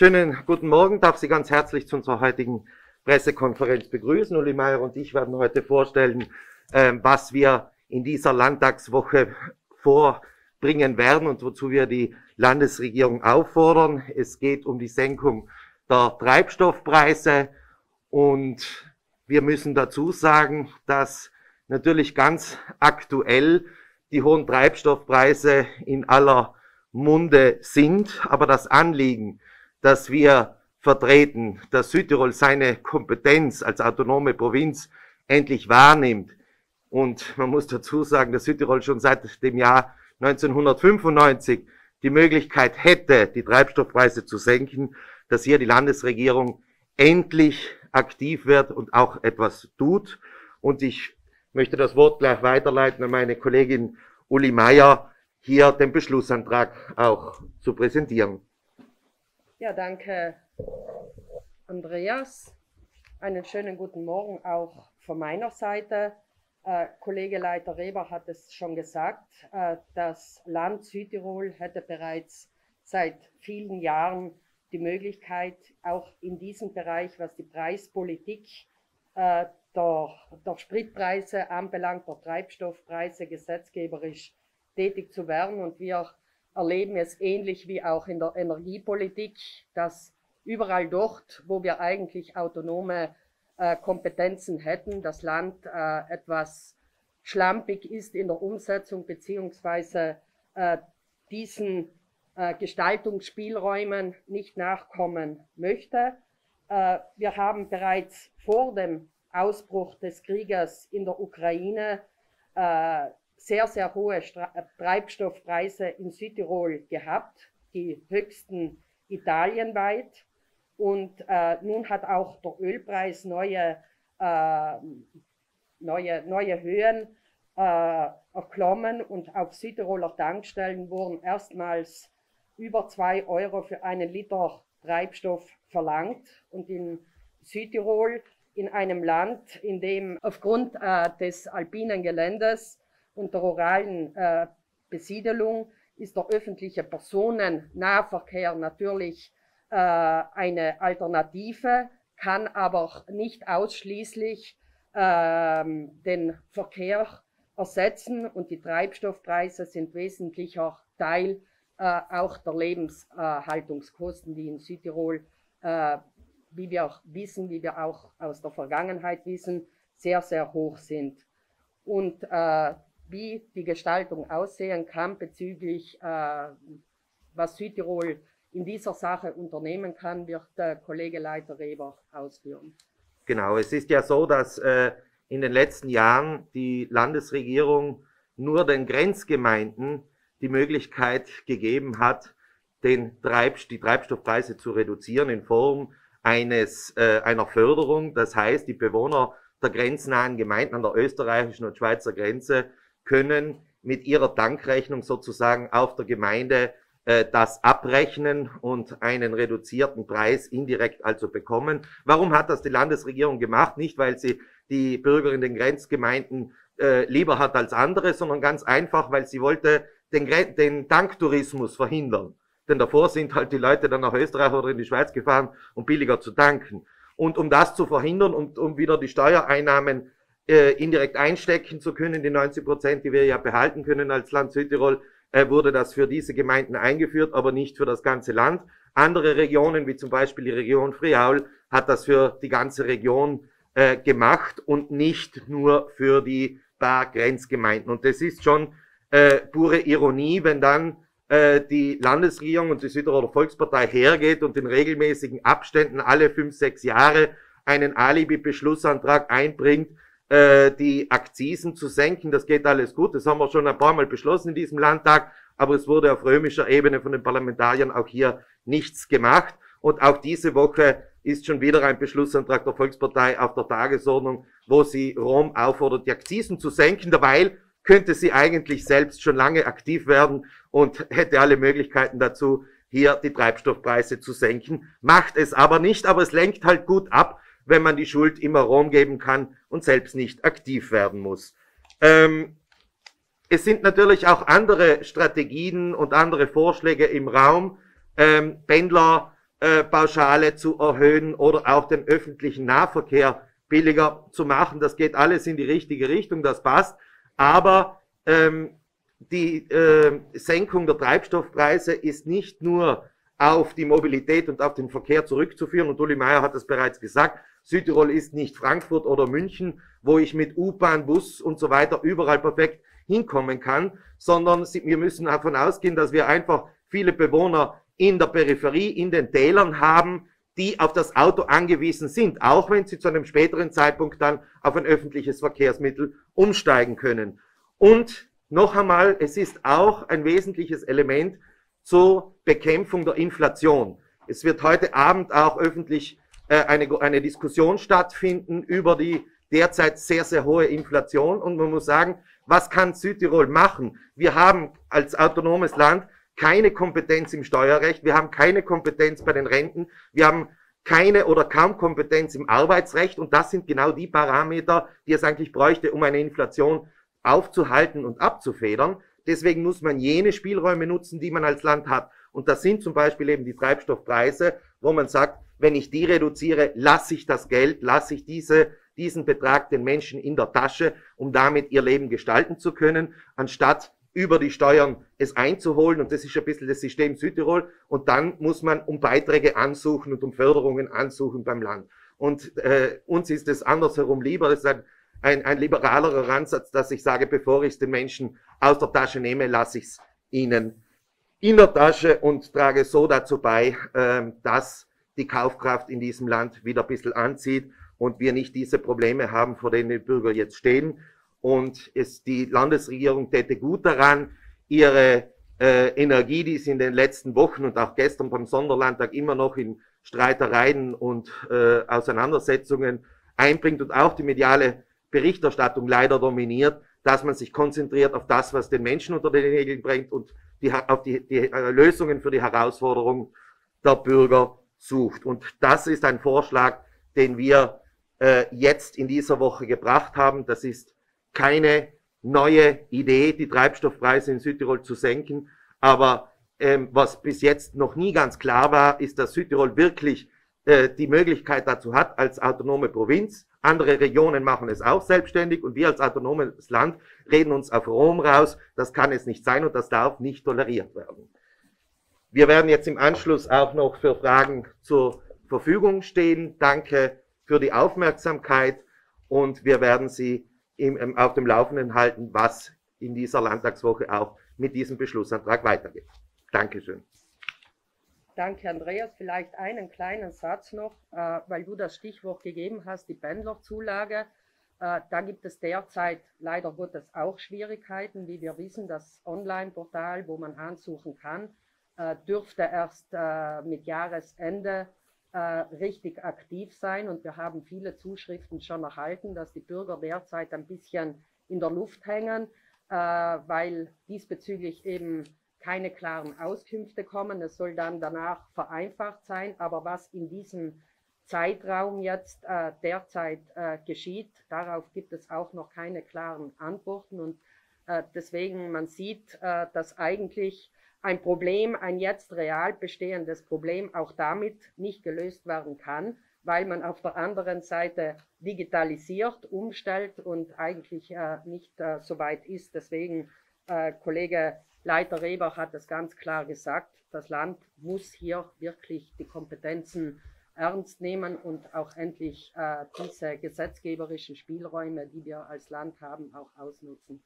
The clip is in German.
Schönen guten Morgen, darf Sie ganz herzlich zu unserer heutigen Pressekonferenz begrüßen. Uli Meier und ich werden heute vorstellen, ähm, was wir in dieser Landtagswoche vorbringen werden und wozu wir die Landesregierung auffordern. Es geht um die Senkung der Treibstoffpreise und wir müssen dazu sagen, dass natürlich ganz aktuell die hohen Treibstoffpreise in aller Munde sind, aber das Anliegen, dass wir vertreten, dass Südtirol seine Kompetenz als autonome Provinz endlich wahrnimmt. Und man muss dazu sagen, dass Südtirol schon seit dem Jahr 1995 die Möglichkeit hätte, die Treibstoffpreise zu senken, dass hier die Landesregierung endlich aktiv wird und auch etwas tut. Und ich möchte das Wort gleich weiterleiten an meine Kollegin Uli Meier, hier den Beschlussantrag auch zu präsentieren. Ja, danke, Andreas. Einen schönen guten Morgen auch von meiner Seite. Äh, Kollege Leiter Reber hat es schon gesagt, äh, das Land Südtirol hätte bereits seit vielen Jahren die Möglichkeit, auch in diesem Bereich, was die Preispolitik äh, der, der Spritpreise anbelangt, der Treibstoffpreise gesetzgeberisch tätig zu werden. Und wir erleben es ähnlich wie auch in der Energiepolitik, dass überall dort, wo wir eigentlich autonome äh, Kompetenzen hätten, das Land äh, etwas schlampig ist in der Umsetzung beziehungsweise äh, diesen äh, Gestaltungsspielräumen nicht nachkommen möchte. Äh, wir haben bereits vor dem Ausbruch des Krieges in der Ukraine äh, sehr, sehr hohe Stra Treibstoffpreise in Südtirol gehabt, die höchsten italienweit. Und äh, nun hat auch der Ölpreis neue, äh, neue, neue Höhen äh, erklommen und auf Südtiroler Tankstellen wurden erstmals über zwei Euro für einen Liter Treibstoff verlangt. Und in Südtirol, in einem Land, in dem aufgrund äh, des alpinen Geländes der ruralen äh, Besiedelung ist der öffentliche Personennahverkehr natürlich äh, eine Alternative, kann aber nicht ausschließlich ähm, den Verkehr ersetzen und die Treibstoffpreise sind wesentlicher Teil äh, auch der Lebenshaltungskosten, die in Südtirol, äh, wie wir auch wissen, wie wir auch aus der Vergangenheit wissen, sehr, sehr hoch sind. Und äh, wie die Gestaltung aussehen kann bezüglich, äh, was Südtirol in dieser Sache unternehmen kann, wird der Kollege Leiter Reber ausführen. Genau, es ist ja so, dass äh, in den letzten Jahren die Landesregierung nur den Grenzgemeinden die Möglichkeit gegeben hat, den Treib, die Treibstoffpreise zu reduzieren in Form eines, äh, einer Förderung. Das heißt, die Bewohner der grenznahen Gemeinden an der österreichischen und Schweizer Grenze können mit ihrer Tankrechnung sozusagen auf der Gemeinde äh, das abrechnen und einen reduzierten Preis indirekt also bekommen. Warum hat das die Landesregierung gemacht? Nicht, weil sie die Bürger in den Grenzgemeinden äh, lieber hat als andere, sondern ganz einfach, weil sie wollte den, den Tanktourismus verhindern. Denn davor sind halt die Leute dann nach Österreich oder in die Schweiz gefahren, um billiger zu tanken. Und um das zu verhindern und um wieder die Steuereinnahmen äh, indirekt einstecken zu können, die 90 Prozent, die wir ja behalten können als Land Südtirol, äh, wurde das für diese Gemeinden eingeführt, aber nicht für das ganze Land. Andere Regionen, wie zum Beispiel die Region Friaul, hat das für die ganze Region äh, gemacht und nicht nur für die paar Grenzgemeinden. Und das ist schon äh, pure Ironie, wenn dann äh, die Landesregierung und die Südtiroler Volkspartei hergeht und in regelmäßigen Abständen alle fünf, sechs Jahre einen Alibi-Beschlussantrag einbringt, äh, die Akzisen zu senken. Das geht alles gut. Das haben wir schon ein paar Mal beschlossen in diesem Landtag. Aber es wurde auf römischer Ebene von den Parlamentariern auch hier nichts gemacht. Und auch diese Woche ist schon wieder ein Beschlussantrag der Volkspartei auf der Tagesordnung, wo sie Rom auffordert, die Akzisen zu senken. Dabei könnte sie eigentlich selbst schon lange aktiv werden und hätte alle Möglichkeiten dazu, hier die Treibstoffpreise zu senken. Macht es aber nicht, aber es lenkt halt gut ab, wenn man die Schuld immer Rom geben kann und selbst nicht aktiv werden muss. Ähm, es sind natürlich auch andere Strategien und andere Vorschläge im Raum. Ähm, Pendler Pauschale zu erhöhen oder auch den öffentlichen Nahverkehr billiger zu machen. Das geht alles in die richtige Richtung, das passt. Aber ähm, die äh, Senkung der Treibstoffpreise ist nicht nur auf die Mobilität und auf den Verkehr zurückzuführen. Und Uli Meier hat es bereits gesagt. Südtirol ist nicht Frankfurt oder München, wo ich mit U-Bahn, Bus und so weiter überall perfekt hinkommen kann, sondern wir müssen davon ausgehen, dass wir einfach viele Bewohner in der Peripherie, in den Tälern haben, die auf das Auto angewiesen sind, auch wenn sie zu einem späteren Zeitpunkt dann auf ein öffentliches Verkehrsmittel umsteigen können. Und noch einmal, es ist auch ein wesentliches Element zur Bekämpfung der Inflation. Es wird heute Abend auch öffentlich eine, eine Diskussion stattfinden über die derzeit sehr, sehr hohe Inflation. Und man muss sagen, was kann Südtirol machen? Wir haben als autonomes Land keine Kompetenz im Steuerrecht, wir haben keine Kompetenz bei den Renten, wir haben keine oder kaum Kompetenz im Arbeitsrecht und das sind genau die Parameter, die es eigentlich bräuchte, um eine Inflation aufzuhalten und abzufedern. Deswegen muss man jene Spielräume nutzen, die man als Land hat. Und das sind zum Beispiel eben die Treibstoffpreise, wo man sagt, wenn ich die reduziere, lasse ich das Geld, lasse ich diese, diesen Betrag den Menschen in der Tasche, um damit ihr Leben gestalten zu können, anstatt über die Steuern es einzuholen. Und das ist ein bisschen das System Südtirol. Und dann muss man um Beiträge ansuchen und um Förderungen ansuchen beim Land. Und äh, uns ist es andersherum lieber. Das ist ein, ein, ein liberalerer Ansatz, dass ich sage, bevor ich es den Menschen aus der Tasche nehme, lasse ich es ihnen in der Tasche und trage so dazu bei, äh, dass die Kaufkraft in diesem Land wieder ein bisschen anzieht und wir nicht diese Probleme haben, vor denen die Bürger jetzt stehen. Und es, die Landesregierung täte gut daran, ihre äh, Energie, die sie in den letzten Wochen und auch gestern beim Sonderlandtag immer noch in Streitereien und äh, Auseinandersetzungen einbringt und auch die mediale Berichterstattung leider dominiert, dass man sich konzentriert auf das, was den Menschen unter den Nägeln bringt und die, auf die, die äh, Lösungen für die Herausforderungen der Bürger sucht. Und das ist ein Vorschlag, den wir äh, jetzt in dieser Woche gebracht haben. Das ist keine neue Idee, die Treibstoffpreise in Südtirol zu senken. Aber ähm, was bis jetzt noch nie ganz klar war, ist, dass Südtirol wirklich äh, die Möglichkeit dazu hat als autonome Provinz. Andere Regionen machen es auch selbstständig und wir als autonomes Land reden uns auf Rom raus. Das kann es nicht sein und das darf nicht toleriert werden. Wir werden jetzt im Anschluss auch noch für Fragen zur Verfügung stehen. Danke für die Aufmerksamkeit und wir werden Sie im, auf dem Laufenden halten, was in dieser Landtagswoche auch mit diesem Beschlussantrag weitergeht. Dankeschön. Danke, Andreas. Vielleicht einen kleinen Satz noch, äh, weil du das Stichwort gegeben hast, die Pendlerzulage. Äh, da gibt es derzeit leider Gottes auch Schwierigkeiten. Wie wir wissen, das Online-Portal, wo man ansuchen kann, dürfte erst äh, mit Jahresende äh, richtig aktiv sein. Und wir haben viele Zuschriften schon erhalten, dass die Bürger derzeit ein bisschen in der Luft hängen, äh, weil diesbezüglich eben keine klaren Auskünfte kommen. Es soll dann danach vereinfacht sein. Aber was in diesem Zeitraum jetzt äh, derzeit äh, geschieht, darauf gibt es auch noch keine klaren Antworten. Und äh, deswegen, man sieht, äh, dass eigentlich ein Problem, ein jetzt real bestehendes Problem auch damit nicht gelöst werden kann, weil man auf der anderen Seite digitalisiert, umstellt und eigentlich äh, nicht äh, so weit ist. Deswegen, äh, Kollege Leiter Reber hat es ganz klar gesagt, das Land muss hier wirklich die Kompetenzen ernst nehmen und auch endlich äh, diese gesetzgeberischen Spielräume, die wir als Land haben, auch ausnutzen.